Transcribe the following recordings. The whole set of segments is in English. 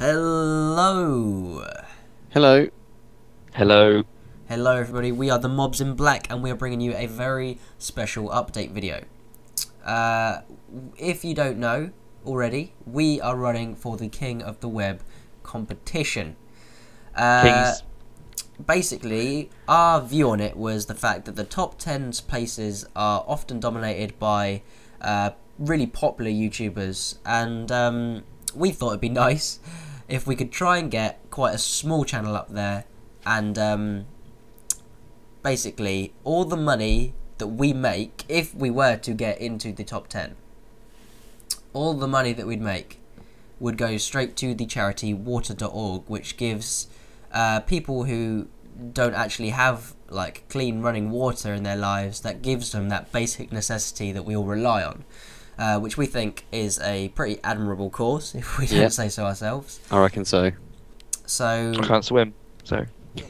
Hello. Hello. Hello. Hello, everybody. We are the Mobs in Black, and we are bringing you a very special update video. Uh, if you don't know already, we are running for the King of the Web competition. Uh, Kings. basically, our view on it was the fact that the top 10 places are often dominated by uh, really popular YouTubers, and um, we thought it'd be nice if we could try and get quite a small channel up there, and um, basically, all the money that we make, if we were to get into the top 10, all the money that we'd make would go straight to the charity water.org, which gives uh, people who don't actually have like clean running water in their lives that gives them that basic necessity that we all rely on uh, which we think is a pretty admirable cause if we don't say so ourselves. I reckon so. so I can't swim, so.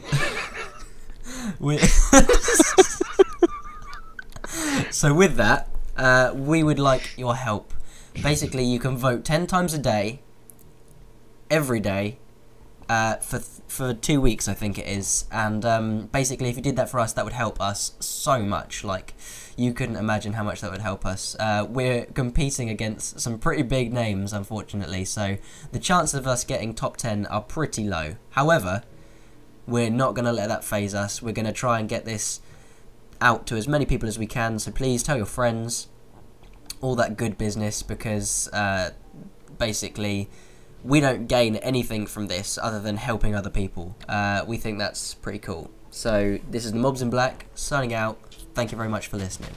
We so with that uh, we would like your help. Basically you can vote 10 times a day every day uh, for th- for two weeks, I think it is. And um, basically, if you did that for us, that would help us so much. Like, you couldn't imagine how much that would help us. Uh, we're competing against some pretty big names, unfortunately. So the chances of us getting top ten are pretty low. However, we're not going to let that faze us. We're going to try and get this out to as many people as we can. So please tell your friends, all that good business, because uh, basically we don't gain anything from this other than helping other people. Uh, we think that's pretty cool. So this is the Mobs in Black signing out. Thank you very much for listening.